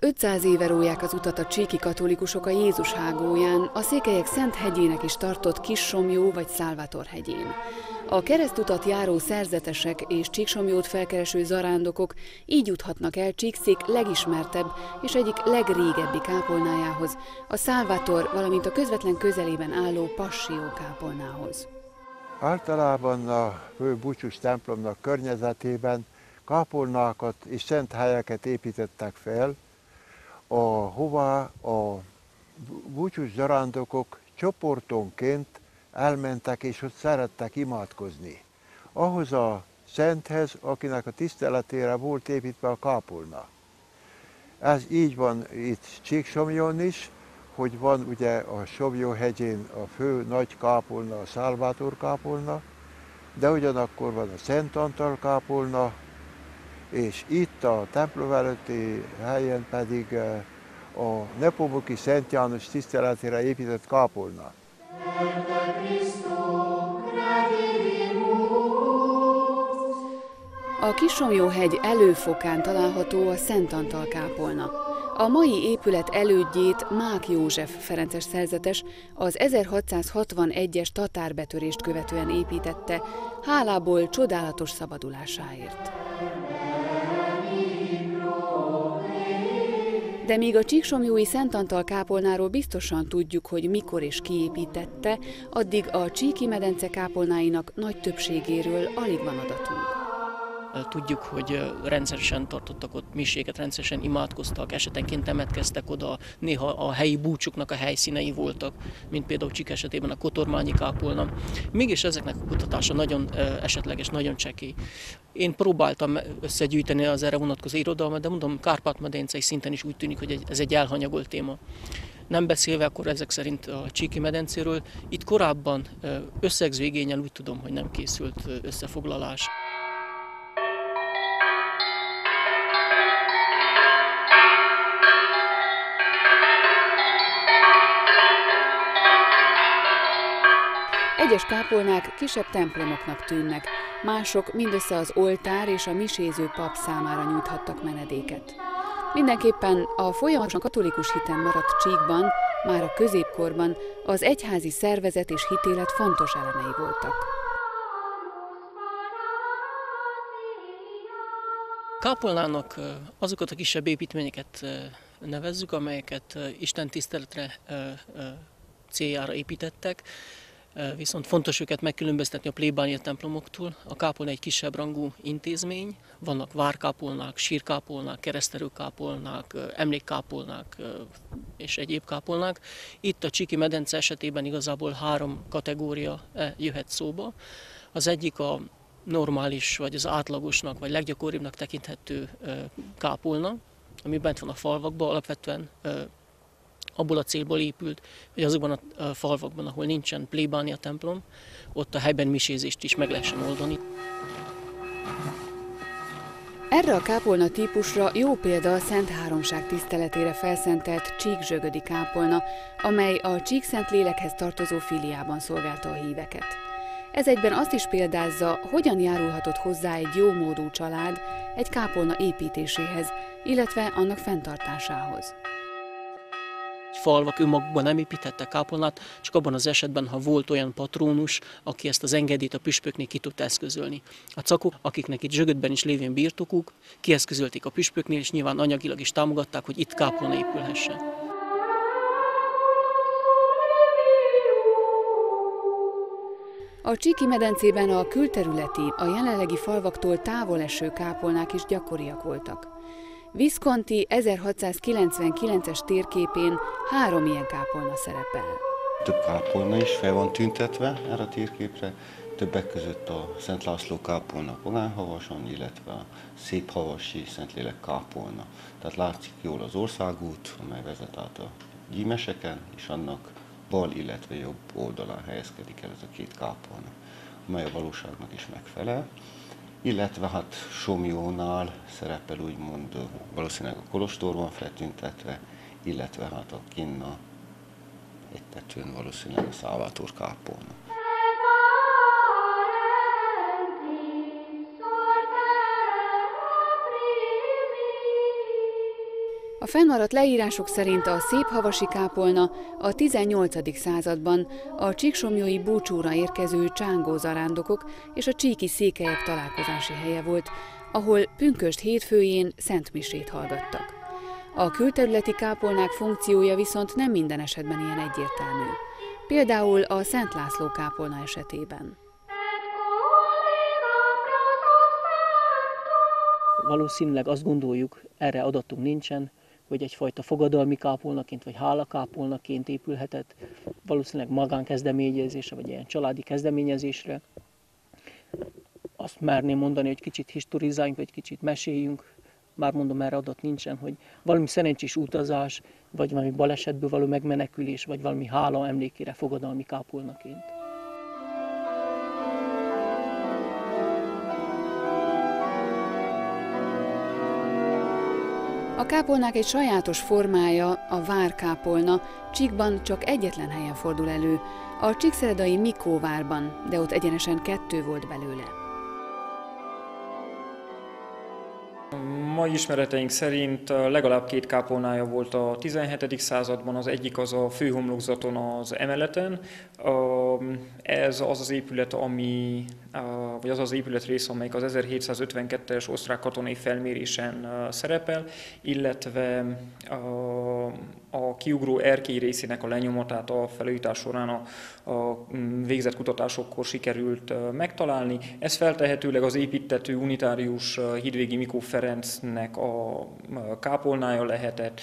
Mint 500 éve róják az utat a csíki katolikusok a Jézus hágóján, a székelyek Szent hegyének is tartott Kissomjó vagy Szálvátor hegyén. A keresztutat járó szerzetesek és Csíksomjót felkereső zarándokok így juthatnak el Csíkszék legismertebb és egyik legrégebbi kápolnájához, a Szálvátor, valamint a közvetlen közelében álló Passió kápolnához. Általában a fő búcsús templomnak környezetében kápolnákat és szent helyeket építettek fel, ahová a búcsús zarándokok csoportonként elmentek, és ott szerettek imádkozni. Ahhoz a szenthez, akinek a tiszteletére volt építve a kápolna. Ez így van itt Csíksomjon is, hogy van ugye a Somjó hegyén a fő nagy kápolna, a Szálvátor kápolna, de ugyanakkor van a Szent Antal kápolna, és itt a templom előtti helyen pedig eh, a Nepomuki Szent János tiszteletére épített kápolna. A Kisomjóhegy előfokán található a Szent Antal kápolna. A mai épület elődjét Mák József Ferences szerzetes az 1661-es tatárbetörést követően építette, hálából csodálatos szabadulásáért. De míg a Csíksomjói Szent Antal kápolnáról biztosan tudjuk, hogy mikor és kiépítette, addig a Csíki medence kápolnáinak nagy többségéről alig van adatunk. Tudjuk, hogy rendszeresen tartottak ott miséket, rendszeresen imádkoztak, esetenként temetkeztek oda, néha a helyi búcsuknak a helyszínei voltak, mint például Csik esetében a Kotormányi kápolna. Mégis ezeknek a kutatása nagyon esetleges, nagyon csekély. Én próbáltam összegyűjteni az erre vonatkozó irodalmat, de mondom, Kárpát-medencei szinten is úgy tűnik, hogy ez egy elhanyagolt téma. Nem beszélve akkor ezek szerint a Csíki medencéről, itt korábban összegző igényel úgy tudom, hogy nem készült összefoglalás. Egyes kápolnák kisebb templomoknak tűnnek, mások mindössze az oltár és a miséző pap számára nyújthattak menedéket. Mindenképpen a folyamatosan katolikus hiten maradt csíkban, már a középkorban az egyházi szervezet és hitélet fontos elemei voltak. Kápolnának azokat a kisebb építményeket nevezzük, amelyeket Isten tiszteletre céljára építettek, Viszont fontos őket megkülönböztetni a plébánia templomoktól. A kápolna egy kisebb rangú intézmény, vannak várkápolnák, sírkápolnák, keresztelőkápolnák, emlékkápolnák és egyéb kápolnák. Itt a Csiki medence esetében igazából három kategória jöhet szóba. Az egyik a normális, vagy az átlagosnak, vagy leggyakoribbnak tekinthető kápolna, ami bent van a falvakban, alapvetően abból a célból épült, hogy azokban a falvakban, ahol nincsen plébánia templom, ott a helyben misézést is meg lehessen oldani. Erre a kápolna típusra jó példa a Szent Háromság tiszteletére felszentelt Csík-Zsögödi kápolna, amely a Csík-Szent Lélekhez tartozó filiában szolgálta a híveket. Ez egyben azt is példázza, hogyan járulhatott hozzá egy jó módú család egy kápolna építéséhez, illetve annak fenntartásához falvak önmagukban nem építhettek kápolnát, csak abban az esetben, ha volt olyan patrónus, aki ezt az engedélyt a püspöknél ki tudta eszközölni. A cakok, akiknek itt zsögötben is lévén birtokuk, kieszközölték a püspöknél, és nyilván anyagilag is támogatták, hogy itt kápolna épülhessen. A Csiki medencében a külterületi, a jelenlegi falvaktól távol eső kápolnák is gyakoriak voltak. Visconti 1699-es térképén három ilyen kápolna szerepel. Több kápolna is fel van tüntetve erre a térképre, többek között a Szent László kápolna Polánhavason, illetve a Szép Havasi Szentlélek kápolna. Tehát látszik jól az országút, amely vezet át a gyímeseken, és annak bal, illetve jobb oldalán helyezkedik el ez a két kápolna, amely a valóságnak is megfelel illetve hát Somjónál szerepel úgymond valószínűleg a Kolostor van feltüntetve, illetve hát a Kinna egy tetőn valószínűleg a Szálvátor kápolna. A fennmaradt leírások szerint a szép havasi kápolna a 18. században a csíksomjói búcsúra érkező csángó zarándokok és a csíki székelyek találkozási helye volt, ahol pünköst hétfőjén szentmisét hallgattak. A külterületi kápolnák funkciója viszont nem minden esetben ilyen egyértelmű. Például a Szent László kápolna esetében. Valószínűleg azt gondoljuk, erre adatunk nincsen, hogy egyfajta fogadalmi kápolnaként vagy hálakápolnaként épülhetett, valószínűleg magánkezdeményezésre vagy ilyen családi kezdeményezésre. Azt merném mondani, hogy kicsit historizáljunk, vagy kicsit meséljünk, már mondom, erre adat nincsen, hogy valami szerencsés utazás, vagy valami balesetből való megmenekülés, vagy valami hála emlékére fogadalmi kápolnaként. A kápolnák egy sajátos formája, a várkápolna, Csíkban csak egyetlen helyen fordul elő, a Csíkszeredai Mikóvárban, de ott egyenesen kettő volt belőle. Mai ismereteink szerint legalább két kápolnája volt a 17. században, az egyik az a főhomlokzaton az emeleten. Ez az az épület, ami, vagy az az épület rész, amelyik az 1752-es osztrák katonai felmérésen szerepel, illetve a kiugró erkély részének a lenyomatát a felújítás során a, a mm, végzett kutatásokkor sikerült megtalálni. Ez feltehetőleg az építető unitárius Hidvégi Mikó Ferencnek a kápolnája lehetett,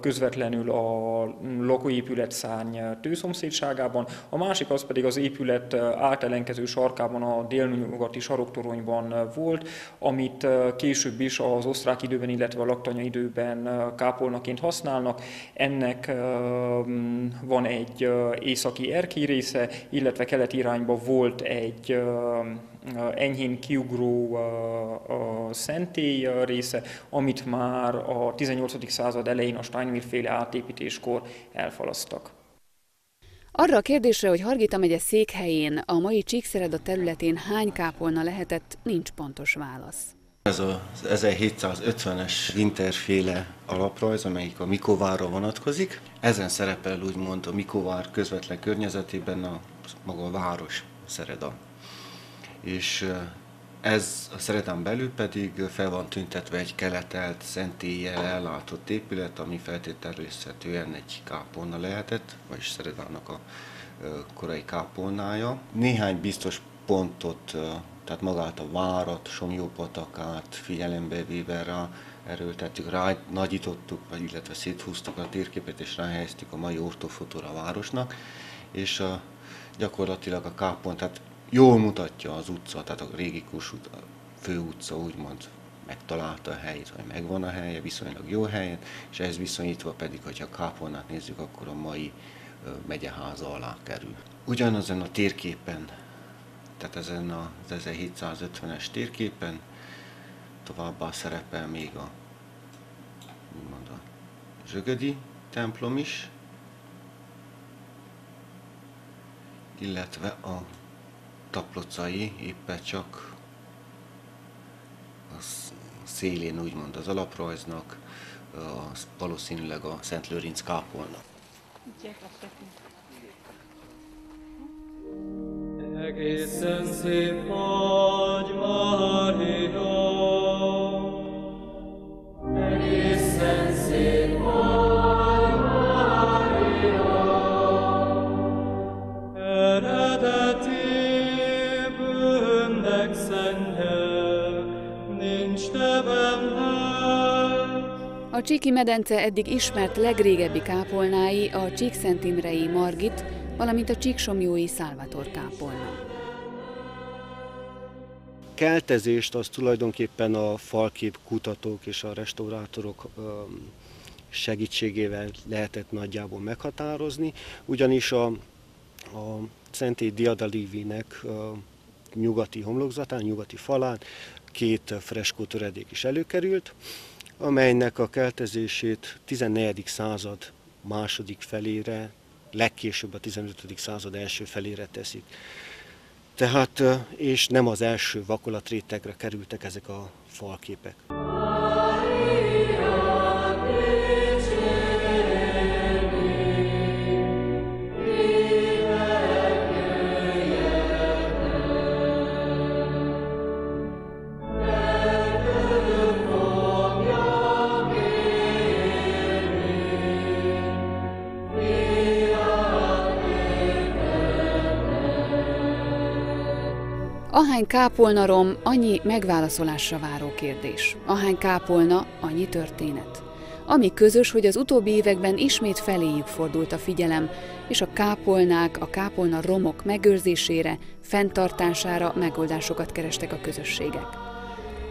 közvetlenül a lakóépület szárny tőszomszédságában. A másik az pedig az épület átelenkező sarkában, a délnyugati saroktoronyban volt, amit később is az osztrák időben, illetve a laktanya időben kápolnaként használnak ennek van egy északi erkély része, illetve keleti irányba volt egy enyhén kiugró szentély része, amit már a 18. század elején a Steinmill féle átépítéskor elfalasztak. Arra a kérdésre, hogy Hargita megye székhelyén, a mai Csíkszereda területén hány kápolna lehetett, nincs pontos válasz. Ez az 1750-es Winterféle alaprajz, amelyik a Mikovárra vonatkozik. Ezen szerepel úgymond a Mikovár közvetlen környezetében a maga a város Szereda. És ez a Szeredán belül pedig fel van tüntetve egy keletelt, szentélyel ellátott épület, ami feltételezhetően egy kápolna lehetett, vagyis Szeredának a korai kápolnája. Néhány biztos pontot tehát magát a várat, Somjópatakát figyelembe véve rá erőltettük, rá nagyítottuk, vagy illetve széthúztuk a térképet, és ráhelyeztük a mai ortofotóra a városnak, és a, gyakorlatilag a kápont, tehát jól mutatja az utca, tehát a régi Kossuth fő utca úgymond megtalálta a helyét, vagy megvan a helye, viszonylag jó helyen, és ez viszonyítva pedig, hogyha a kápolnát nézzük, akkor a mai megyeháza alá kerül. Ugyanezen a térképen tehát ezen az 1750-es térképen továbbá szerepel még a, úgymond a Zsögödi templom is, illetve a taplocai éppen csak a szélén úgymond az alaprajznak, az valószínűleg a Szent Lőrinc kápolna. Egészen szép vagy, Mária. Egészen szép vagy, Mária. Eredeti bűnnek szentje, nincs te A Csíki medence eddig ismert legrégebbi kápolnái a Csíkszent Margit, valamint a Csíksomjói Szálvator kápolna. Keltezést az tulajdonképpen a falkép kutatók és a restaurátorok segítségével lehetett nagyjából meghatározni, ugyanis a, a Szentély Diadalivinek nyugati homlokzatán, nyugati falán két freskó töredék is előkerült, amelynek a keltezését 14. század második felére legkésőbb a 15. század első felére teszik. Tehát, és nem az első vakolatrétegre kerültek ezek a falképek. Ahány kápolna rom, annyi megválaszolásra váró kérdés. Ahány kápolna, annyi történet. Ami közös, hogy az utóbbi években ismét feléjük fordult a figyelem, és a kápolnák, a kápolna romok megőrzésére, fenntartására megoldásokat kerestek a közösségek.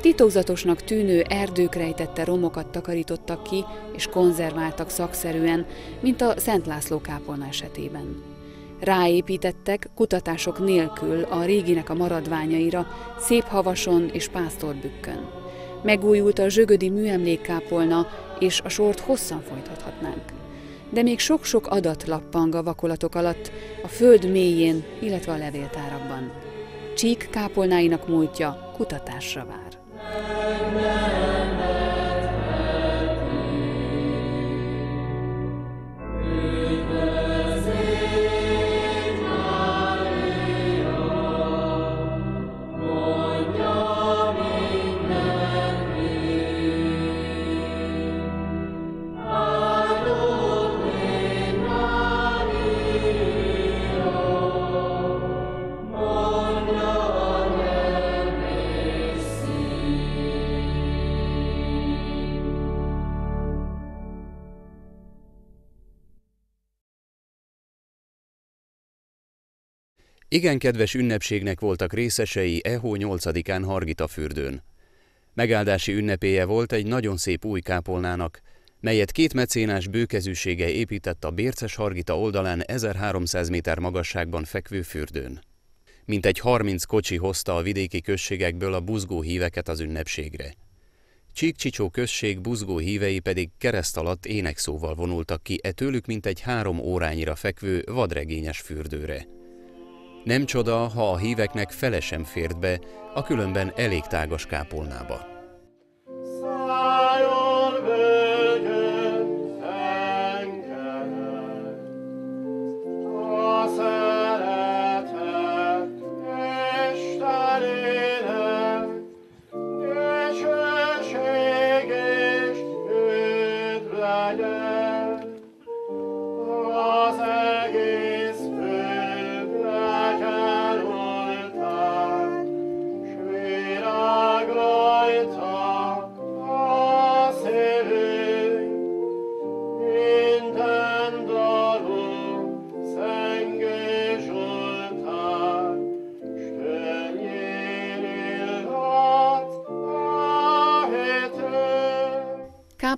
Titokzatosnak tűnő erdők rejtette romokat takarítottak ki és konzerváltak szakszerűen, mint a Szent László kápolna esetében. Ráépítettek kutatások nélkül a réginek a maradványaira, szép havason és pásztorbükkön. Megújult a zsögödi műemlékkápolna, és a sort hosszan folytathatnánk. De még sok-sok adat lappang a vakolatok alatt, a föld mélyén, illetve a levéltárakban. Csík kápolnáinak múltja kutatásra vár. Igen kedves ünnepségnek voltak részesei Ehó 8-án Hargita fürdőn. Megáldási ünnepéje volt egy nagyon szép új kápolnának, melyet két mecénás bőkezűsége épített a Bérces Hargita oldalán 1300 méter magasságban fekvő fürdőn. Mintegy 30 kocsi hozta a vidéki községekből a buzgó híveket az ünnepségre. Csíkcsicsó község buzgó hívei pedig kereszt alatt énekszóval vonultak ki e tőlük mintegy három órányira fekvő vadregényes fürdőre. Nem csoda, ha a híveknek fele sem fért be a különben elég tágas kápolnába.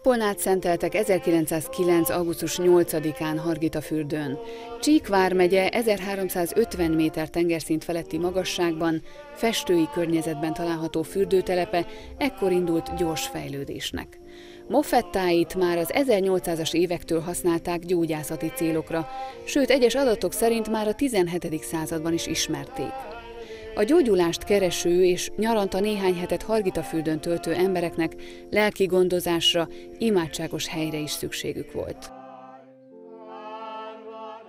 Kápolnát szenteltek 1909. augusztus 8-án Hargita fürdőn. Csík vármegye 1350 méter tengerszint feletti magasságban, festői környezetben található fürdőtelepe ekkor indult gyors fejlődésnek. Moffettáit már az 1800-as évektől használták gyógyászati célokra, sőt egyes adatok szerint már a 17. században is ismerték. A gyógyulást kereső és nyaranta néhány hetet Hargitafürdőn töltő embereknek lelki gondozásra, imádságos helyre is szükségük volt.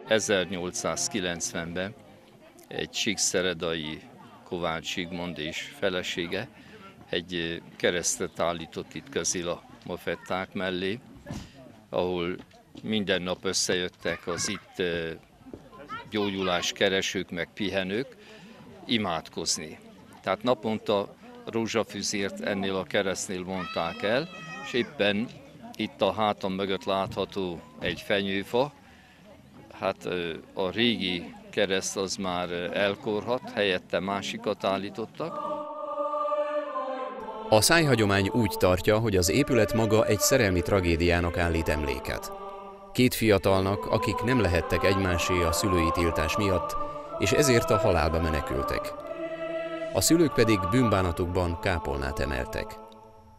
1890-ben egy síkszeredai Kovács Sigmond és felesége egy keresztet állított itt Közila mofetták mellé, ahol minden nap összejöttek az itt gyógyulás keresők meg pihenők, imádkozni. Tehát naponta rózsafüzért ennél a keresztnél mondták el, és éppen itt a hátam mögött látható egy fenyőfa, hát a régi kereszt az már elkorhat, helyette másikat állítottak. A szájhagyomány úgy tartja, hogy az épület maga egy szerelmi tragédiának állít emléket. Két fiatalnak, akik nem lehettek egymásé a szülői tiltás miatt, és ezért a halálba menekültek. A szülők pedig bűnbánatukban kápolnát emeltek.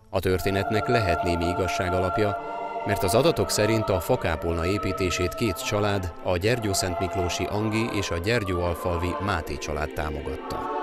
A történetnek lehet némi igazság alapja, mert az adatok szerint a fakápolna építését két család, a Gyergyó-Szent Miklósi Angi és a Gyergyó-Alfalvi Máté család támogatta.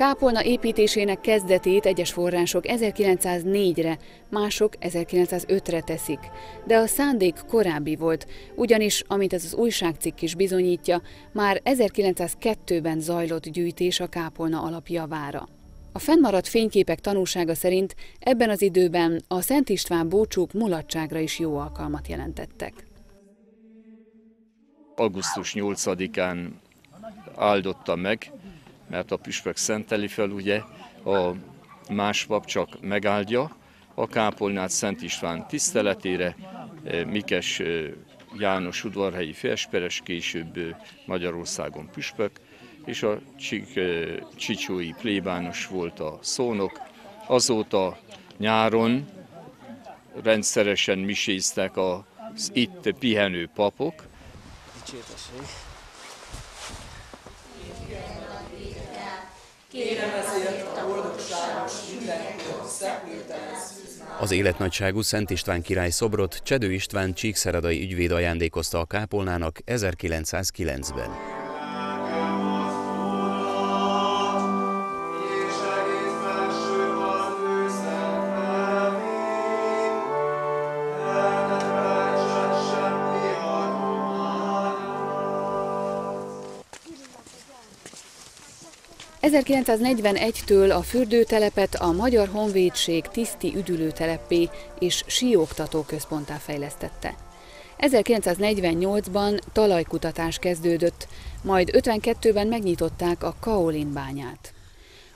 Kápolna építésének kezdetét egyes források 1904-re, mások 1905-re teszik, de a szándék korábbi volt, ugyanis, amit ez az újságcikk is bizonyítja, már 1902-ben zajlott gyűjtés a kápolna alapjavára. A fennmaradt fényképek tanúsága szerint ebben az időben a Szent István búcsúk mulatságra is jó alkalmat jelentettek. Augusztus 8-án áldotta meg, mert a püspök szenteli fel, ugye, a más pap csak megáldja a kápolnát Szent István tiszteletére, Mikes János udvarhelyi felsperes, később Magyarországon püspök, és a Csik, Csicsói plébános volt a szónok. Azóta nyáron rendszeresen miséztek az itt pihenő papok. Kérem ezért a Az életnagyságú Szent István király szobrot Csedő István csíkszeredai ügyvéd ajándékozta a kápolnának 1909-ben. ...1941-től a fürdőtelepet a Magyar Honvédség tiszti üdülőteleppé és síoktató központtá fejlesztette. 1948-ban talajkutatás kezdődött, majd 52-ben megnyitották a Kaolin bányát.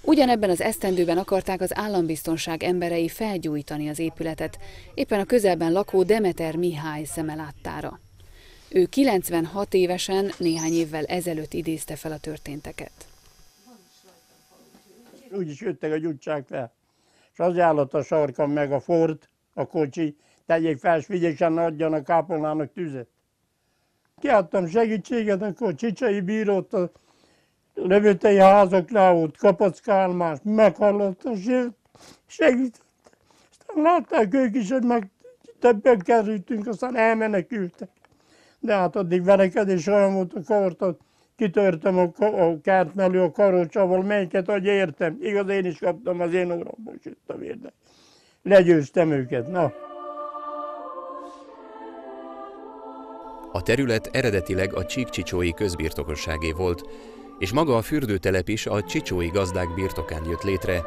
Ugyanebben az esztendőben akarták az állambiztonság emberei felgyújtani az épületet, éppen a közelben lakó Demeter Mihály szeme láttára. Ő 96 évesen, néhány évvel ezelőtt idézte fel a történteket úgyis jöttek a gyutság fel. És az állat a sarkam meg a Ford, a kocsi, tegyék fel, és vigyésen adjan a kápolnának tüzet. Kiadtam segítséget, akkor Csicsai bírót a lövőtei házaknál ott kapackálmás, meghallottam, segített. Aztán látták ők is, hogy meg többen kerültünk, aztán elmenekültek. De hát addig verekedés olyan volt a kartot, kitörtem a, a kert mellő a karocsával, melyiket, hogy értem. Igaz, én is kaptam az én óramból süt a vérde. Legyőztem őket, na. A terület eredetileg a Csíkcsicsói közbirtokosságé volt, és maga a fürdőtelep is a csicsói gazdák birtokán jött létre,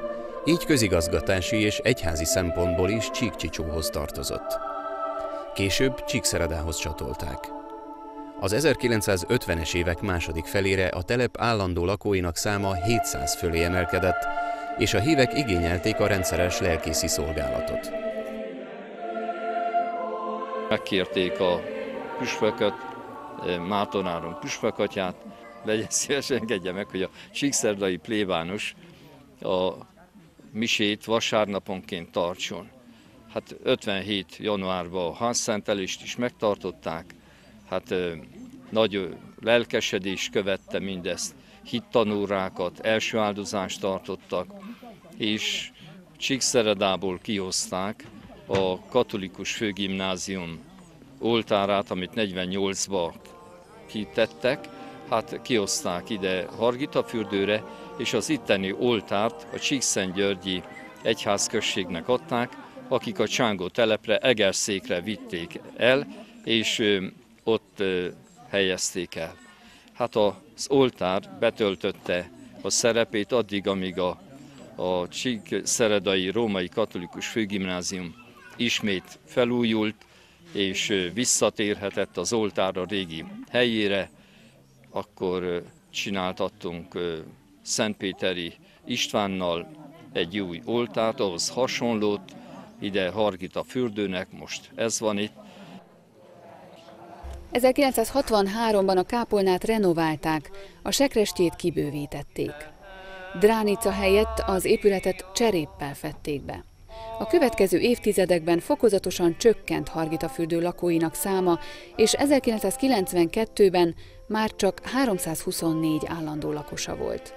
így közigazgatási és egyházi szempontból is Csíkcsicsóhoz tartozott. Később Csíkszeredához csatolták. Az 1950-es évek második felére a telep állandó lakóinak száma 700 fölé emelkedett, és a hívek igényelték a rendszeres lelkészi szolgálatot. Megkérték a püspököt, eh, Mátonáron püspökatyát, legyen szíves, engedje meg, hogy a síkszerdai plébános a misét vasárnaponként tartson. Hát 57. januárban a házszentelést is megtartották, hát nagy lelkesedés követte mindezt, hittanórákat, első áldozást tartottak, és Csíkszeredából kihozták a katolikus főgimnázium oltárát, amit 48-ba kitettek, hát kihozták ide Hargitafürdőre, és az itteni oltárt a Csíkszentgyörgyi egyházközségnek adták, akik a Csángó telepre, Egerszékre vitték el, és ott helyezték el. Hát az oltár betöltötte a szerepét addig, amíg a, a Csík Római Katolikus Főgimnázium ismét felújult, és visszatérhetett az oltár a régi helyére, akkor csináltattunk Szentpéteri Istvánnal egy új oltárt, ahhoz hasonlót, ide Hargita fürdőnek, most ez van itt, 1963-ban a kápolnát renoválták, a sekrestjét kibővítették. Dránica helyett az épületet cseréppel fették be. A következő évtizedekben fokozatosan csökkent Hargitafürdő lakóinak száma, és 1992-ben már csak 324 állandó lakosa volt.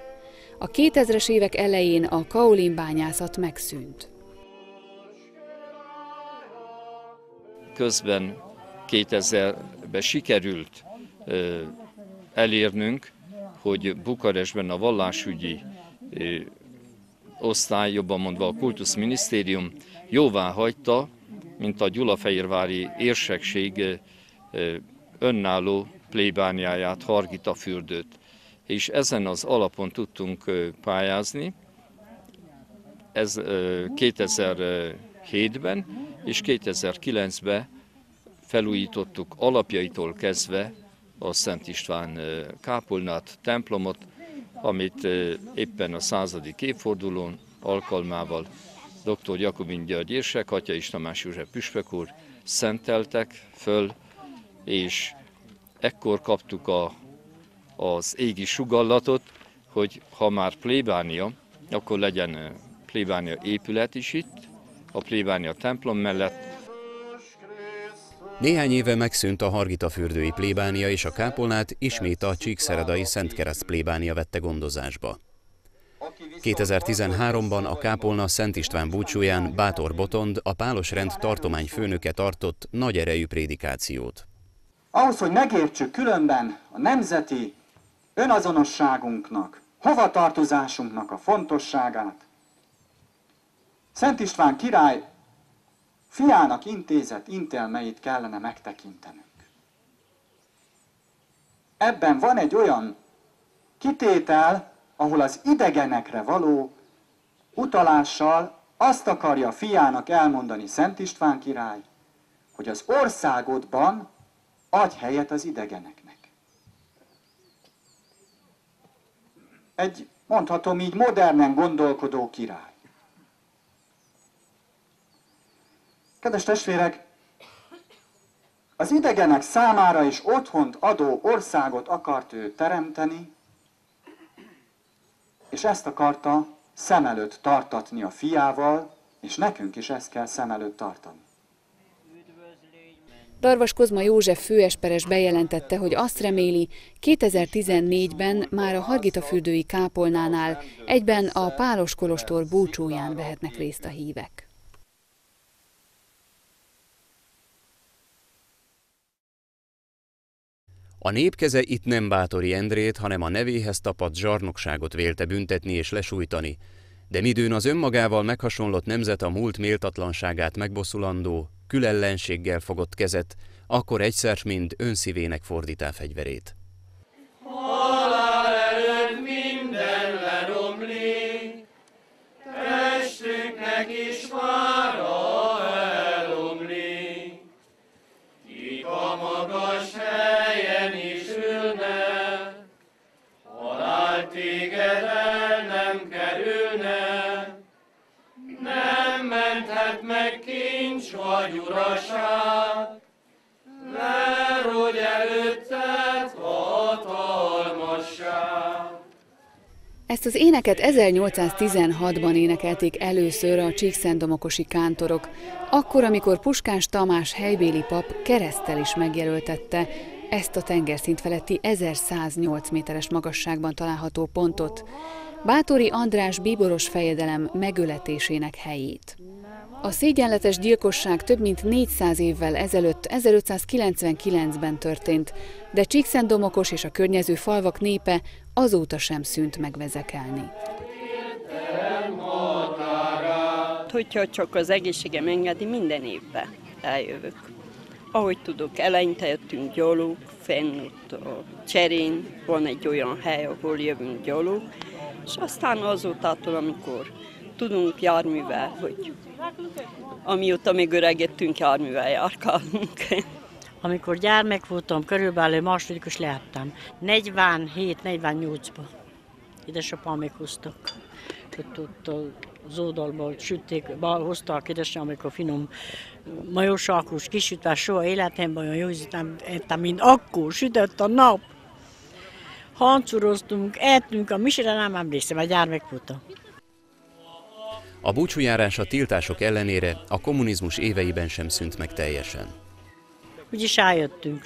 A 2000-es évek elején a kaolin bányászat megszűnt. Közben 2000-ben sikerült elérnünk, hogy Bukarestben a vallásügyi osztály, jobban mondva a kultuszminisztérium jóvá hagyta, mint a Gyulafehérvári érsekség önálló plébániáját, Hargita fürdőt. És ezen az alapon tudtunk pályázni, ez 2007-ben és 2009-ben felújítottuk alapjaitól kezdve a Szent István kápolnát, templomot, amit éppen a századik évfordulón alkalmával dr. Jakobin György érsek, Atya és Tamás József Püspök úr szenteltek föl, és ekkor kaptuk a, az égi sugallatot, hogy ha már plébánia, akkor legyen plébánia épület is itt, a plébánia templom mellett. Néhány éve megszűnt a Hargita-fürdői plébánia, és a kápolnát ismét a Csíkszeredai Szentkereszt plébánia vette gondozásba. 2013-ban a kápolna Szent István búcsúján Bátor Botond, a Pálos rend tartomány főnöke tartott nagy erejű prédikációt. Ahhoz, hogy megértsük különben a nemzeti önazonosságunknak, hovatartozásunknak a fontosságát, Szent István király fiának intézett intelmeit kellene megtekintenünk. Ebben van egy olyan kitétel, ahol az idegenekre való utalással azt akarja fiának elmondani Szent István király, hogy az országodban adj helyet az idegeneknek. Egy, mondhatom így, modernen gondolkodó király. Kedves testvérek, az idegenek számára is otthont adó országot akart ő teremteni, és ezt akarta szem előtt tartatni a fiával, és nekünk is ezt kell szem előtt tartani. Darvas Kozma József főesperes bejelentette, hogy azt reméli, 2014-ben már a Hargitafürdői kápolnánál egyben a Pálos Kolostor búcsúján vehetnek részt a hívek. A népkeze itt nem bátori Endrét, hanem a nevéhez tapadt zsarnokságot vélte büntetni és lesújtani, de midőn az önmagával meghasonlott nemzet a múlt méltatlanságát megboszulandó, külellenséggel fogott kezet, akkor egyszer mind önszívének fordítá fegyverét. Kincs vagy uraság, mert előtted hatalmasság. Ezt az éneket 1816-ban énekelték először a Csíkszentdomokosi kántorok, akkor, amikor Puskás Tamás helybéli pap keresztel is megjelöltette ezt a tengerszint feletti 1108 méteres magasságban található pontot, Bátori András bíboros fejedelem megöletésének helyét. A szégyenletes gyilkosság több mint 400 évvel ezelőtt, 1599-ben történt, de Csíkszentdomokos és a környező falvak népe azóta sem szűnt megvezekelni. Hogyha csak az egészségem engedi, minden évben eljövök. Ahogy tudok, eleinte jöttünk gyalog, fenn ott a cserén van egy olyan hely, ahol jövünk gyalog, és aztán azótától, amikor tudunk járművel, hogy amióta még öregettünk, járművel járkálunk. Amikor gyermek voltam, körülbelül másodikos lehettem. 47-48-ban. Édesapám még hoztak. Ott, ott az oldalból sütték, hozták édesapám, amikor finom majósákos kisütve soha életemben olyan jó nem ettem, mint akkor sütött a nap. Hancuroztunk, ettünk, a misére nem emlékszem, a gyermek voltam. A búcsújárás a tiltások ellenére a kommunizmus éveiben sem szűnt meg teljesen. Úgyis eljöttünk.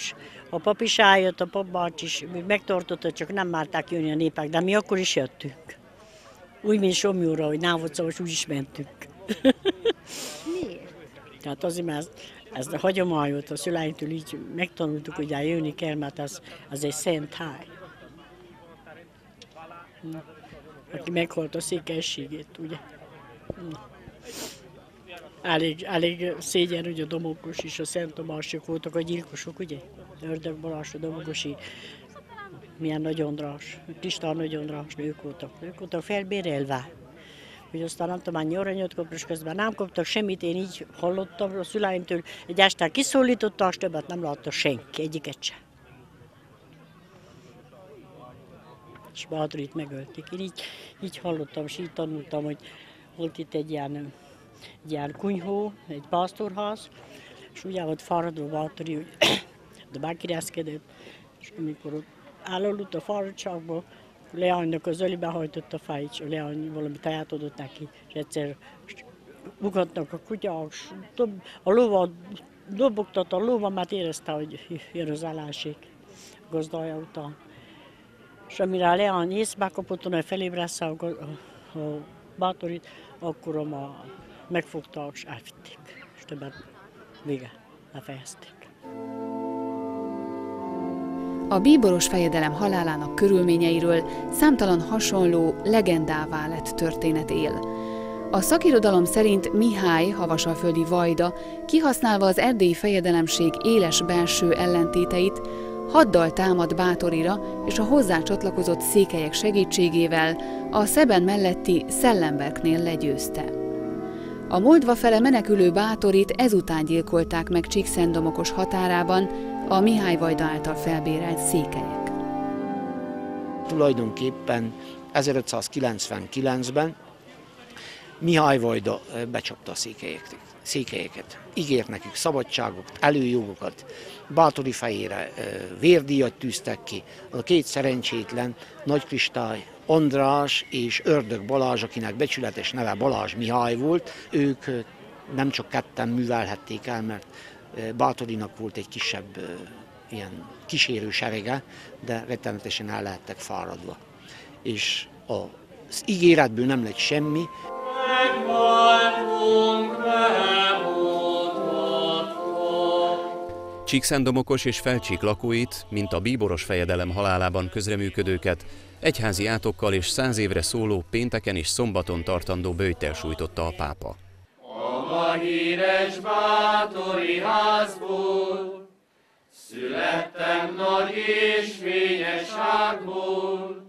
A pap is eljött, a papbács is megtartotta, csak nem márták jönni a népek, de mi akkor is jöttünk. Úgy, mint Somjóra, hogy nem volt szavas, úgy is mentünk. Miért? Tehát azért, mert ez a hagyományot a szüleimtől így megtanultuk, hogy jönni kell, mert ez, ez egy szent háj. Aki meghalt a székességét, ugye? Elég, elég szégyen, hogy a Domokos és a Szent Tomások voltak a gyilkosok, ugye? Ördög Balázs, a Domokosi, milyen nagyon drás, Kristán nagyon drás nők voltak. Ők voltak felbérelve. Hogy aztán nem tudom, annyi aranyat kaptak, és közben nem kaptak semmit, én így hallottam a szüleimtől. Egy este kiszólította, és többet nem látta senki, egyiket sem. és Bátorit megölték. Én így, így hallottam, és így tanultam, hogy volt itt egy ilyen, egy ilyen kunyhó, egy pásztorház, és ugye ott fáradva Bátori, hogy de megkereszkedett, és amikor ott elaludt a fáradtságból, Leánynak az ölibe hajtott a fejét, és a leány valami teát adott neki, és egyszer bukatnak a kutyák, dob, a lóva, dobogtat a lóva, mert érezte, hogy jön az ellenség gazdája után. És amire a leány észbe kapott, hogy felébressze a, a, a bátorit, akkor a megfogták és elvitték. És többet vége, lefejezték. A bíboros fejedelem halálának körülményeiről számtalan hasonló, legendává lett történet él. A szakirodalom szerint Mihály, havasalföldi vajda, kihasználva az erdélyi fejedelemség éles belső ellentéteit, haddal támad Bátorira és a hozzá csatlakozott székelyek segítségével a Szeben melletti Szellemberknél legyőzte. A Moldva fele menekülő Bátorit ezután gyilkolták meg Csíkszentdomokos határában a Mihály Vajda által felbérelt székelyek. Tulajdonképpen 1599-ben Mihály Vajda becsapta a székelyeket. Székelyeket. Ígért nekik szabadságot, előjogokat, bátori fejére vérdíjat tűztek ki. A két szerencsétlen Nagy Kristály András és Ördög Balázs, akinek becsületes neve Balázs Mihály volt, ők nem csak ketten művelhették el, mert Bátorinak volt egy kisebb ilyen kísérő serege, de rettenetesen el lehettek fáradva. És az ígéretből nem lett semmi, Csíkszándomokos és Felcsík lakóit, mint a bíboros fejedelem halálában közreműködőket, egyházi átokkal és száz évre szóló pénteken és szombaton tartandó bőjtel sújtotta a pápa. A híres bátori házból születtem nagy és fényes ágból,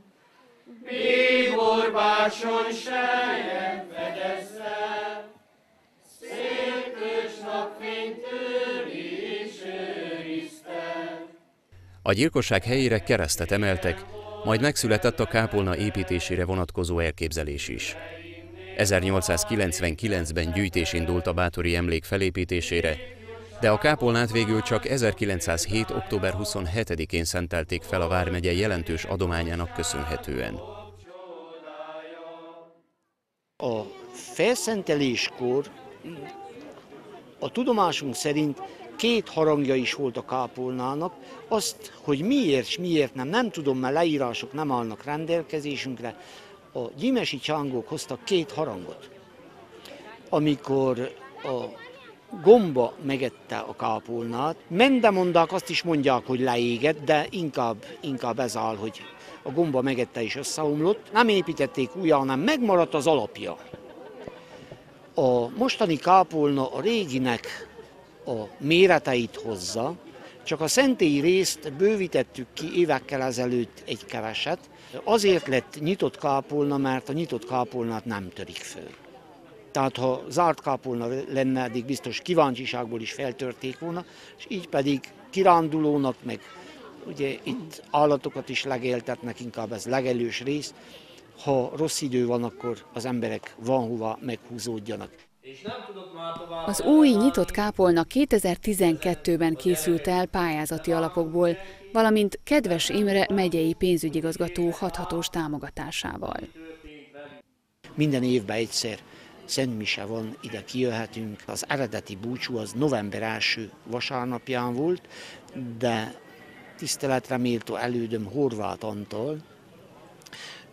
Bíbor bácson sejem fedezze, szép köcs napfényt és őrizte. A gyilkosság helyére keresztet emeltek, majd megszületett a kápolna építésére vonatkozó elképzelés is. 1899-ben gyűjtés indult a Bátori emlék felépítésére, de a kápolnát végül csak 1907. október 27-én szentelték fel a Vármegye jelentős adományának köszönhetően. A felszenteléskor a tudomásunk szerint két harangja is volt a kápolnának. Azt, hogy miért és miért nem, nem tudom, mert leírások nem állnak rendelkezésünkre. A gyimesi csángók hoztak két harangot. Amikor a gomba megette a kápolnát, mendemondák azt is mondják, hogy leégett, de inkább, inkább ez áll, hogy a gomba megette is összeomlott, nem építették újra, hanem megmaradt az alapja. A mostani kápolna a réginek a méreteit hozza, csak a szentélyi részt bővítettük ki évekkel ezelőtt egy keveset. Azért lett nyitott kápolna, mert a nyitott kápolnát nem törik föl. Tehát ha zárt kápolna lenne, eddig biztos kíváncsiságból is feltörték volna, és így pedig kirándulónak, meg Ugye itt állatokat is legéltetnek, inkább ez legelős rész. Ha rossz idő van, akkor az emberek van hova meghúzódjanak. Az új nyitott kápolna 2012-ben készült el pályázati alapokból, valamint Kedves Imre megyei pénzügyigazgató hathatós támogatásával. Minden évben egyszer Szent Mise van, ide kijöhetünk. Az eredeti búcsú az november első vasárnapján volt, de tiszteletre méltó elődöm Horváth Antal,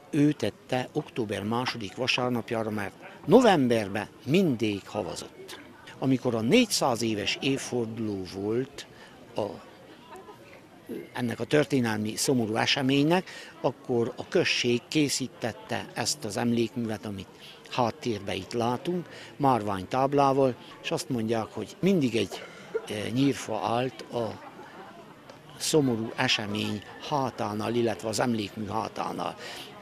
ő tette október második vasárnapjára, mert novemberben mindig havazott. Amikor a 400 éves évforduló volt a, ennek a történelmi szomorú eseménynek, akkor a község készítette ezt az emlékművet, amit háttérbe itt látunk, márvány táblával, és azt mondják, hogy mindig egy eh, nyírfa állt a szomorú esemény hátánál, illetve az emlékmű hátánál.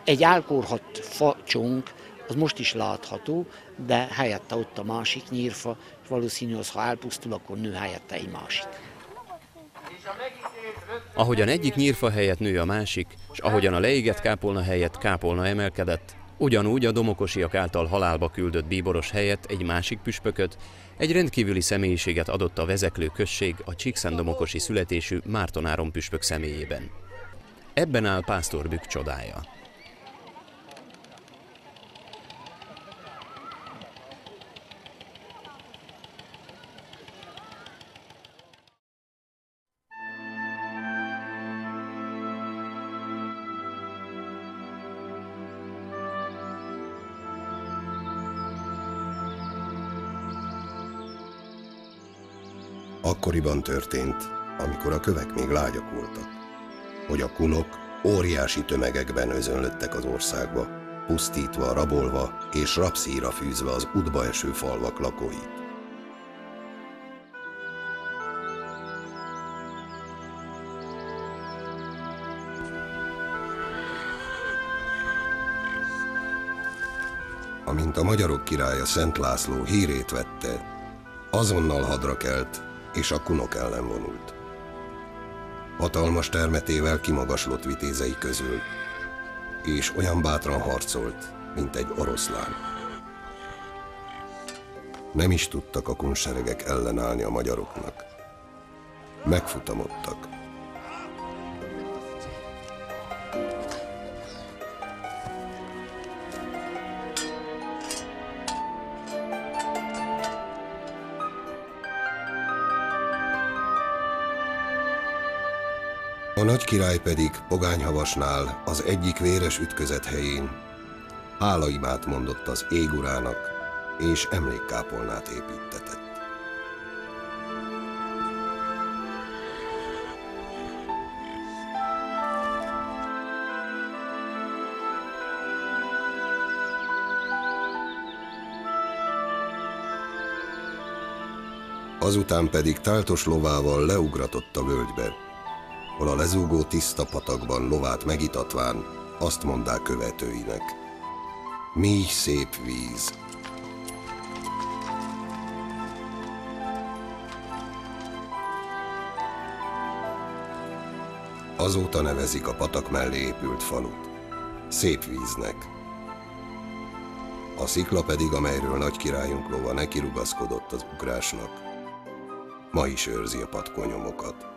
Egy elkorhat facsonk, az most is látható, de helyette ott a másik nyírfa, és valószínű, hogy ha elpusztul, akkor nő helyette egy másik. Ahogyan egyik nyírfa helyett nő a másik, és ahogyan a leégett kápolna helyett kápolna emelkedett, ugyanúgy a domokosiak által halálba küldött bíboros helyett egy másik püspököt, egy rendkívüli személyiséget adott a vezeklő község a Csíkszentdomokosi születésű Márton Áron püspök személyében. Ebben áll Pásztor Bük csodája. Akkoriban történt, amikor a kövek még lágyak voltak, hogy a kunok óriási tömegekben özönlöttek az országba, pusztítva, rabolva és rapszíra fűzve az útba eső falvak lakóit. Amint a magyarok királya Szent László hírét vette, azonnal hadra kelt, és a kunok ellen vonult. Hatalmas termetével kimagaslott vitézei közül, és olyan bátran harcolt, mint egy oroszlán. Nem is tudtak a kunseregek ellenállni a magyaroknak. Megfutamodtak. Nagy király pedig Pogányhavasnál az egyik véres ütközet helyén hálaimát mondott az égurának, és emlékkápolnát építetett. Azután pedig táltos lovával leugratott a völgybe, hol a lezúgó tiszta patakban lovát megitatván azt mondták követőinek. Mély szép víz. Azóta nevezik a patak mellé épült falut. Szép víznek. A szikla pedig, amelyről nagy királyunk lova nekirugaszkodott az ugrásnak, ma is őrzi a patkonyomokat.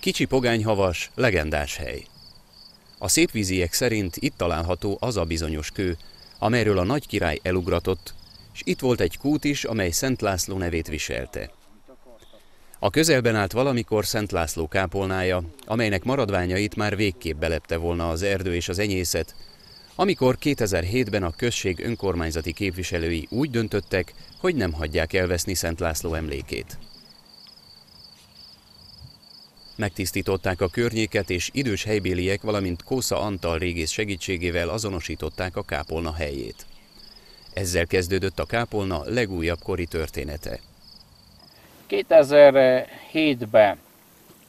Kicsi pogányhavas, legendás hely. A szépvíziek szerint itt található az a bizonyos kő, amelyről a nagy király elugratott, és itt volt egy kút is, amely Szent László nevét viselte. A közelben állt valamikor Szent László kápolnája, amelynek maradványait már végképp belepte volna az erdő és az enyészet, amikor 2007-ben a község önkormányzati képviselői úgy döntöttek, hogy nem hagyják elveszni Szent László emlékét. Megtisztították a környéket, és idős helybéliek, valamint Kósza Antal régész segítségével azonosították a kápolna helyét. Ezzel kezdődött a kápolna legújabb kori története. 2007-ben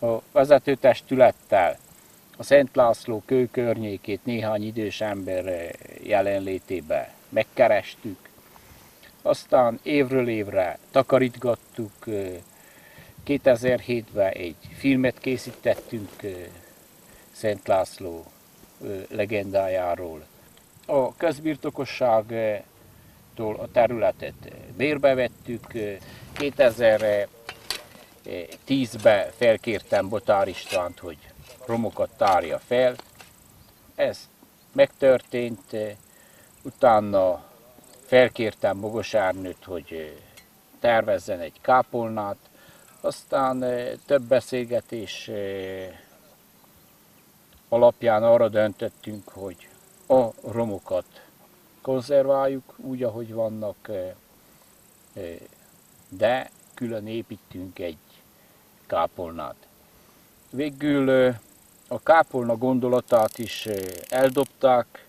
a vezetőtestülettel a Szent László kő környékét néhány idős ember jelenlétébe megkerestük. Aztán évről évre takarítgattuk, 2007-ben egy filmet készítettünk Szent László legendájáról. A közbirtokosságtól a területet bérbe vettük. 2010-ben felkértem Botár Istvánt, hogy romokat tárja fel. Ez megtörtént. Utána felkértem Bogosárnőt, hogy tervezzen egy kápolnát, aztán eh, több beszélgetés eh, alapján arra döntöttünk, hogy a romokat konzerváljuk úgy, ahogy vannak, eh, de külön építünk egy kápolnát. Végül a kápolna gondolatát is eldobták,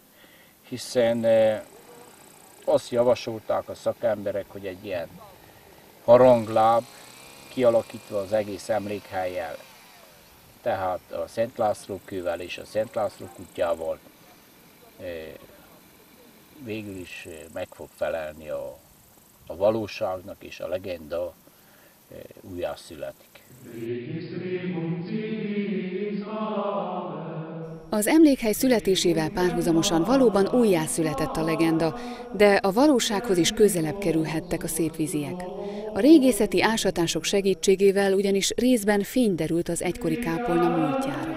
hiszen azt javasolták a szakemberek, hogy egy ilyen harangláb, kialakítva az egész emlékhelyel, tehát a Szent László kővel és a Szent László kutyával végül is meg fog felelni a a valóságnak és a legenda újjászületik. Az emlékhely születésével párhuzamosan valóban újjászületett a legenda, de a valósághoz is közelebb kerülhettek a szépvíziek. A régészeti ásatások segítségével ugyanis részben fény derült az egykori kápolna múltjára.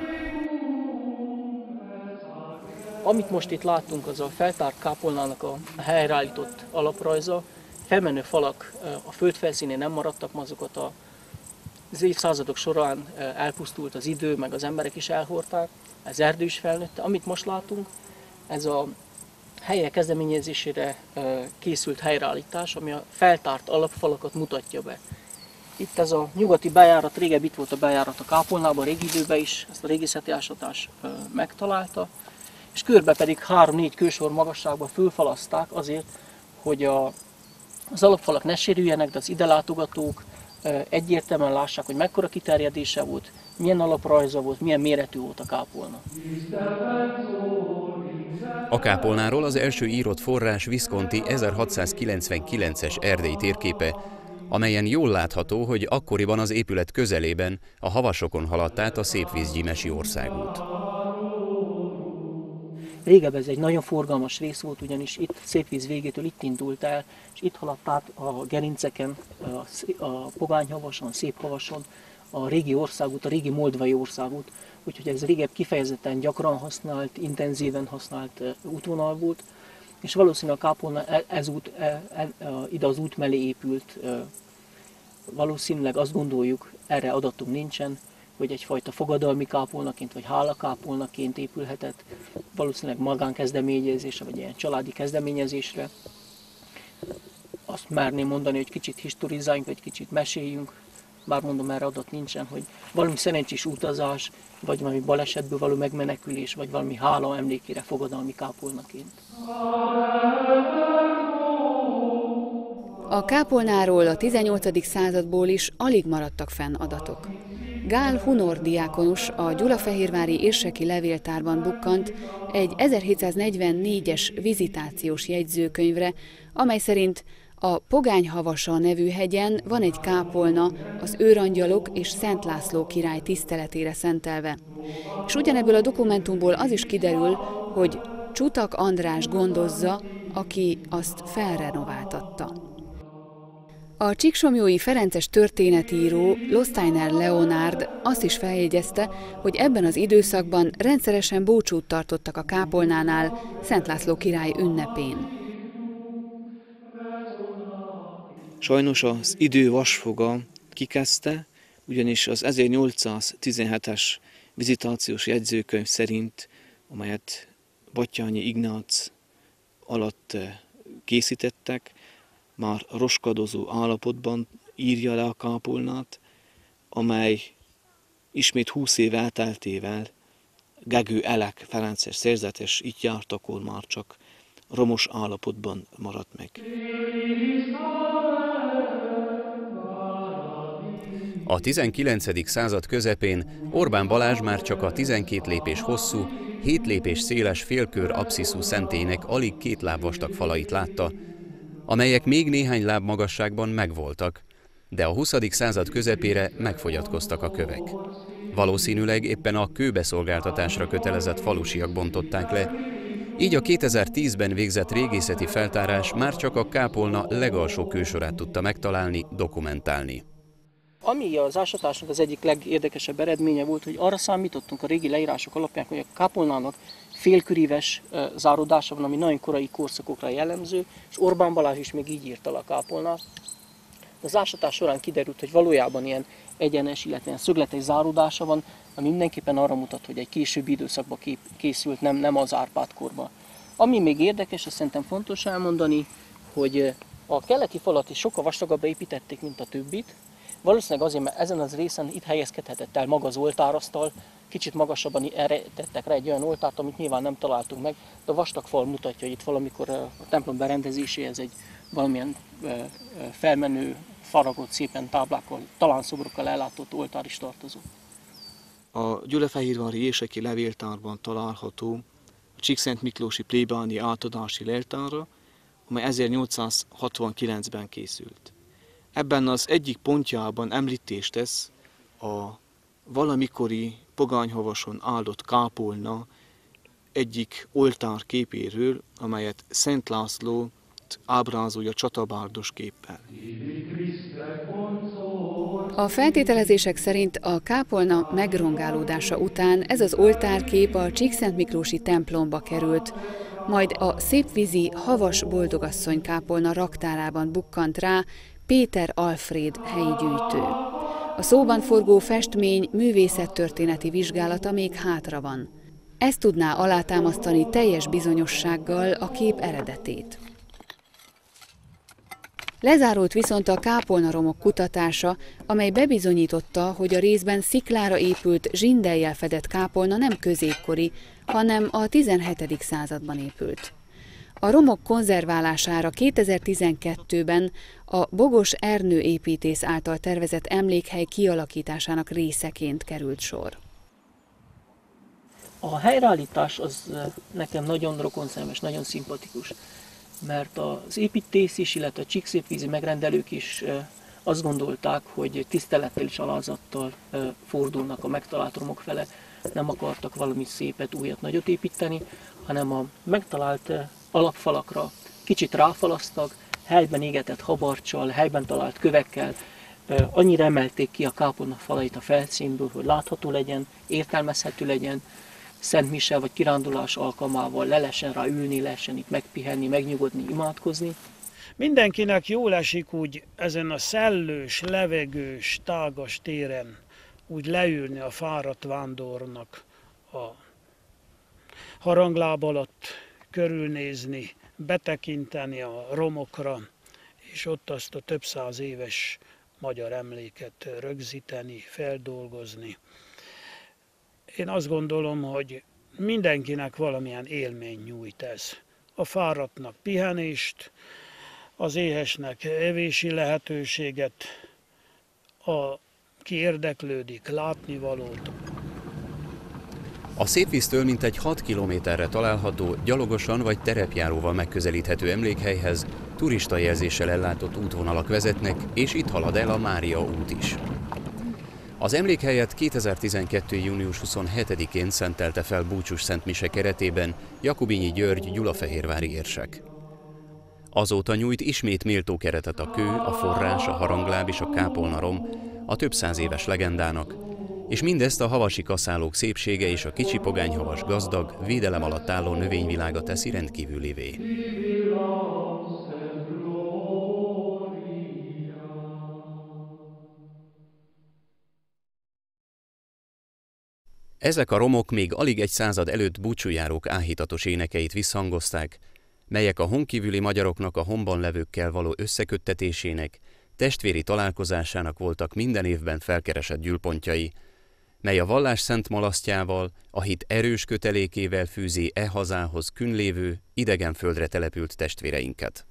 Amit most itt láttunk, az a feltárt kápolnának a helyreállított alaprajza. Felmenő falak a földfelszínén nem maradtak, azokat a az évszázadok során elpusztult az idő, meg az emberek is elhordták, az erdő is felnőtte. Amit most látunk, ez a helye kezdeményezésére készült helyreállítás, ami a feltárt alapfalakat mutatja be. Itt ez a nyugati bejárat, régebb itt volt a bejárat a kápolnában, régi időben is, ezt a régészeti ásatás megtalálta, és körbe pedig három-négy kősor magasságban fölfalaszták azért, hogy a, az alapfalak ne sérüljenek, de az ide látogatók egyértelműen lássák, hogy mekkora kiterjedése volt, milyen alaprajza volt, milyen méretű volt a kápolna. A kápolnáról az első írott forrás Visconti 1699-es erdei térképe, amelyen jól látható, hogy akkoriban az épület közelében a havasokon haladt át a szépvízgyimesi országút. Régebb ez egy nagyon forgalmas rész volt, ugyanis itt Szépvíz végétől itt indult el, és itt haladt át a gerinceken, a Pogányhavason, Széphavason, a régi országút, a régi Moldvai országút, úgyhogy ez régebb kifejezetten gyakran használt, intenzíven használt útvonal volt, és valószínűleg a kápolna e, ez út, e, e, ide az út mellé épült. Valószínűleg azt gondoljuk, erre adatunk nincsen, hogy egyfajta fogadalmi kápolnaként vagy hálakápolnaként épülhetett, valószínűleg magánkezdeményezésre vagy ilyen családi kezdeményezésre. Azt merném mondani, hogy kicsit historizáljunk, vagy kicsit meséljünk, bár mondom, erre adat nincsen, hogy valami szerencsés utazás, vagy valami balesetből való megmenekülés, vagy valami hála emlékére fogadalmi kápolnaként. A kápolnáról a 18. századból is alig maradtak fenn adatok. Gál Hunor diákonus a Gyulafehérvári érseki levéltárban bukkant egy 1744-es vizitációs jegyzőkönyvre, amely szerint a Pogányhavasa nevű hegyen van egy kápolna az őrangyalok és Szent László király tiszteletére szentelve. És ugyanebből a dokumentumból az is kiderül, hogy Csutak András gondozza, aki azt felrenováltatta. A Csíksomjói Ferences történetíró Losteiner Leonard azt is feljegyezte, hogy ebben az időszakban rendszeresen búcsút tartottak a kápolnánál Szent László király ünnepén. Sajnos az idő vasfoga kikezdte, ugyanis az 1817-es vizitációs jegyzőkönyv szerint, amelyet Batyányi Ignác alatt készítettek, már roskadozó állapotban írja le a kápolnát, amely ismét húsz év elteltével Gegő Elek Ferences szerzetes itt járt, akkor már csak romos állapotban maradt meg. A 19. század közepén Orbán Balázs már csak a 12 lépés hosszú, 7 lépés széles félkör absziszú szentének alig két láb vastag falait látta, amelyek még néhány láb magasságban megvoltak, de a 20. század közepére megfogyatkoztak a kövek. Valószínűleg éppen a kőbeszolgáltatásra kötelezett falusiak bontották le, így a 2010-ben végzett régészeti feltárás már csak a kápolna legalsó kősorát tudta megtalálni, dokumentálni. Ami az ásatásnak az egyik legérdekesebb eredménye volt, hogy arra számítottunk a régi leírások alapján, hogy a kápolnának félköríves záródása van, ami nagyon korai korszakokra jellemző, és Orbán Balázs is még így írta a kápolnát. Az ásatás során kiderült, hogy valójában ilyen egyenes, illetve ilyen szögletes záródása van, ami mindenképpen arra mutat, hogy egy későbbi időszakban készült, nem, nem az Árpád korban. Ami még érdekes, azt szerintem fontos elmondani, hogy a keleti falat is sokkal vastagabbra építették, mint a többit, Valószínűleg azért, mert ezen az részen itt helyezkedhetett el maga az oltárasztal, kicsit magasabban erre tettek rá egy olyan oltárt, amit nyilván nem találtunk meg, de a vastag fal mutatja, hogy itt valamikor a templom berendezéséhez egy valamilyen felmenő, faragott szépen táblákkal, talán szobrokkal ellátott oltár is tartozó. A Gyulefehérvári Éseki levéltárban található a Csíkszent Miklósi plébáni átadási leltára, amely 1869-ben készült. Ebben az egyik pontjában említést tesz a valamikori pogányhavason áldott kápolna egyik oltár képéről, amelyet Szent László ábrázolja csatabárdos képpel. A feltételezések szerint a kápolna megrongálódása után ez az oltárkép a Csíkszent Miklósi templomba került, majd a szépvízi Havas Boldogasszony kápolna raktárában bukkant rá Péter Alfred helyi gyűjtő. A szóban forgó festmény művészettörténeti vizsgálata még hátra van. Ez tudná alátámasztani teljes bizonyossággal a kép eredetét. Lezárult viszont a kápolnaromok kutatása, amely bebizonyította, hogy a részben sziklára épült zsindeljel fedett kápolna nem középkori, hanem a 17. században épült. A romok konzerválására 2012-ben a Bogos Ernő építész által tervezett emlékhely kialakításának részeként került sor. A helyreállítás az nekem nagyon rokonszemes, nagyon szimpatikus, mert az építész is, illetve a csíkszépvízi megrendelők is azt gondolták, hogy tisztelettel és alázattal fordulnak a megtalált romok fele, nem akartak valami szépet, újat, nagyot építeni, hanem a megtalált alapfalakra kicsit ráfalasztak, helyben égetett habarcsal, helyben talált kövekkel, annyira emelték ki a kápolna falait a felszínből, hogy látható legyen, értelmezhető legyen, Szent Mise vagy kirándulás alkalmával le lehessen rá ülni, lehessen itt megpihenni, megnyugodni, imádkozni. Mindenkinek jól esik úgy ezen a szellős, levegős, tágas téren úgy leülni a fáradt vándornak a harangláb alatt, körülnézni, betekinteni a romokra, és ott azt a több száz éves magyar emléket rögzíteni, feldolgozni. Én azt gondolom, hogy mindenkinek valamilyen élmény nyújt ez. A fáradtnak pihenést, az éhesnek evési lehetőséget, a ki érdeklődik, látnivalót. A Szépvíztől mintegy 6 kilométerre található, gyalogosan vagy terepjáróval megközelíthető emlékhelyhez turista jelzéssel ellátott útvonalak vezetnek, és itt halad el a Mária út is. Az emlékhelyet 2012. június 27-én szentelte fel búcsús Szent Mise keretében Jakubinyi György gyulafehérvári érsek. Azóta nyújt ismét méltó keretet a kő, a forrás, a harangláb és a kápolnarom, a több száz éves legendának, és mindezt a havasi kaszálók szépsége és a kicsi pogányhavas gazdag, védelem alatt álló növényvilága teszi rendkívülivé. Ezek a romok még alig egy század előtt búcsújárók áhítatos énekeit visszhangozták, melyek a honkívüli magyaroknak a honban levőkkel való összeköttetésének, testvéri találkozásának voltak minden évben felkeresett gyűlpontjai, mely a vallás szent malasztjával, a hit erős kötelékével fűzi e hazához künlévő, idegen földre települt testvéreinket.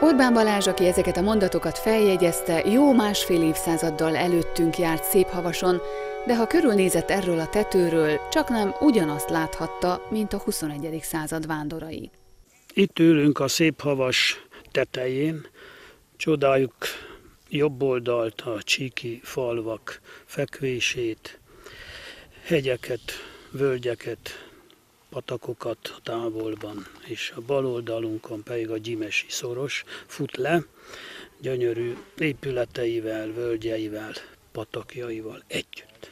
Orbán Balázs, aki ezeket a mondatokat feljegyezte, jó másfél évszázaddal előttünk járt szép havason, de ha körülnézett erről a tetőről, csak nem ugyanazt láthatta, mint a 21. század vándorai. Itt ülünk a szép havas tetején, csodáljuk jobb oldalt a csíki falvak fekvését, hegyeket, völgyeket, patakokat távolban, és a bal oldalunkon pedig a Gyimesi szoros fut le, gyönyörű épületeivel, völgyeivel, patakjaival együtt.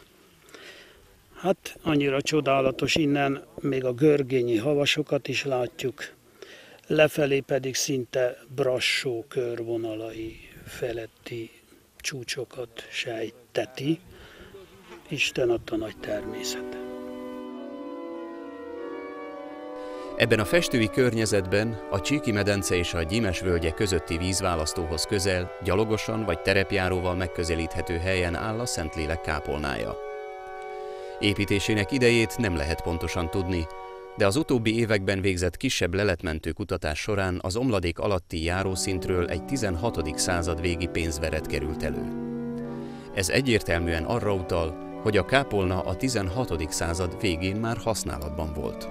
Hát annyira csodálatos, innen még a görgényi havasokat is látjuk, lefelé pedig szinte brassó körvonalai feletti csúcsokat sejteti. Isten adta nagy természet. Ebben a festői környezetben a Csíki medence és a Gyimes völgye közötti vízválasztóhoz közel, gyalogosan vagy terepjáróval megközelíthető helyen áll a Szentlélek kápolnája. Építésének idejét nem lehet pontosan tudni, de az utóbbi években végzett kisebb leletmentő kutatás során az omladék alatti járószintről egy 16. század végi pénzveret került elő. Ez egyértelműen arra utal, hogy a kápolna a 16. század végén már használatban volt.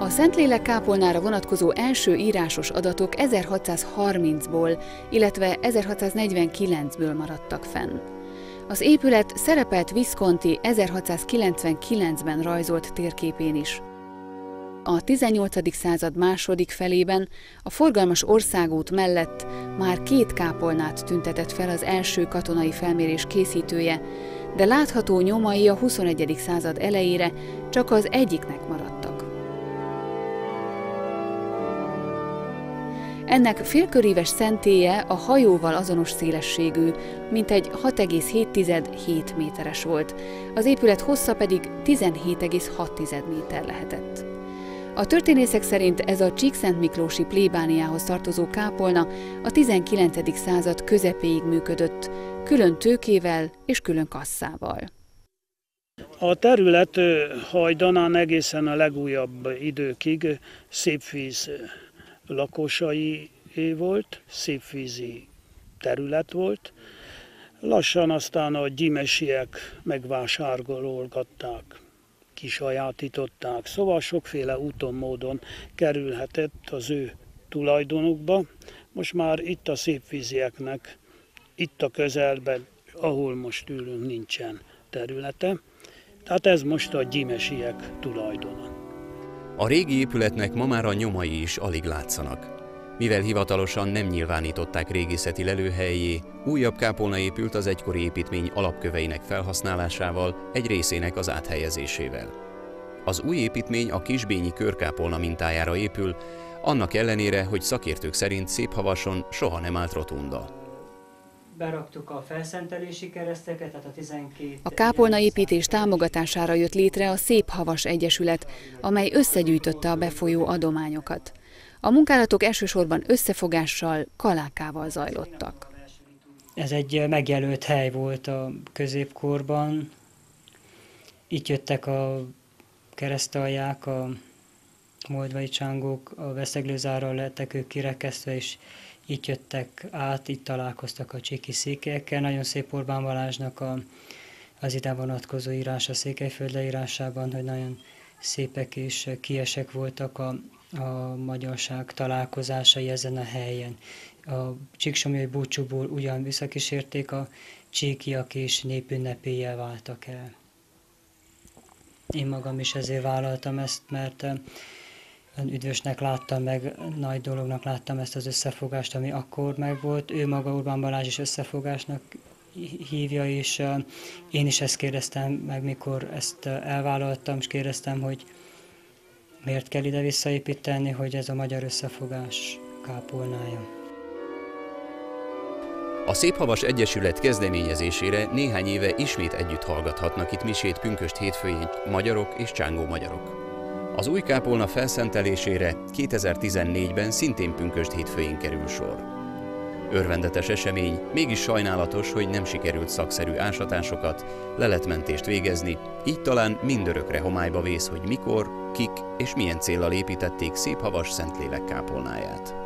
A Szentlélek kápolnára vonatkozó első írásos adatok 1630-ból, illetve 1649-ből maradtak fenn. Az épület szerepelt Visconti 1699-ben rajzolt térképén is. A 18. század második felében a forgalmas országút mellett már két kápolnát tüntetett fel az első katonai felmérés készítője, de látható nyomai a 21. század elejére csak az egyiknek maradtak. Ennek félköríves szentélye a hajóval azonos szélességű, mintegy 6,7 méteres volt, az épület hossza pedig 17,6 méter lehetett. A történészek szerint ez a Csíkszent Miklósi plébániához tartozó kápolna a 19. század közepéig működött, külön tőkével és külön kasszával. A terület hajdanán egészen a legújabb időkig szépvíz lakosai volt, szépvízi terület volt. Lassan aztán a gyimesiek megvásárolgatták kisajátították, szóval sokféle úton, módon kerülhetett az ő tulajdonukba. Most már itt a szépvízieknek, itt a közelben, ahol most ülünk, nincsen területe. Tehát ez most a gyimesiek tulajdona. A régi épületnek ma már a nyomai is alig látszanak. Mivel hivatalosan nem nyilvánították régészeti lelőhelyé, újabb kápolna épült az egykori építmény alapköveinek felhasználásával, egy részének az áthelyezésével. Az új építmény a kisbényi körkápolna mintájára épül, annak ellenére, hogy szakértők szerint szép havason soha nem állt rotunda. Beraktuk a felszentelési kereszteket, tehát a 12... A kápolna építés támogatására jött létre a Szép Havas Egyesület, amely összegyűjtötte a befolyó adományokat. A munkálatok elsősorban összefogással, kalákával zajlottak. Ez egy megjelölt hely volt a középkorban. Itt jöttek a keresztalják, a moldvai csángók, a veszeglőzárral lettek ők kirekesztve, és itt jöttek át, itt találkoztak a csiki székelyekkel. Nagyon szép Orbán Balázsnak a, az ide vonatkozó írás a Székelyföld leírásában, hogy nagyon szépek és kiesek voltak a a magyarság találkozásai ezen a helyen. A Csíksomjai búcsúból ugyan visszakísérték a csíkiak és népünnepéjel váltak el. Én magam is ezért vállaltam ezt, mert üdvösnek láttam meg, nagy dolognak láttam ezt az összefogást, ami akkor megvolt. Ő maga Urbán Balázs is összefogásnak hívja, és én is ezt kérdeztem meg, mikor ezt elvállaltam, és kérdeztem, hogy Miért kell ide visszaépíteni, hogy ez a magyar összefogás kápolnája? A Széphavas Egyesület kezdeményezésére néhány éve ismét együtt hallgathatnak itt misét pünköst hétfőjén magyarok és csángó magyarok. Az új kápolna felszentelésére 2014-ben szintén pünköst hétfőjén kerül sor. Örvendetes esemény, mégis sajnálatos, hogy nem sikerült szakszerű ásatásokat, leletmentést végezni, így talán mindörökre homályba vész, hogy mikor, kik és milyen céllal építették szép havas Szentlélek kápolnáját.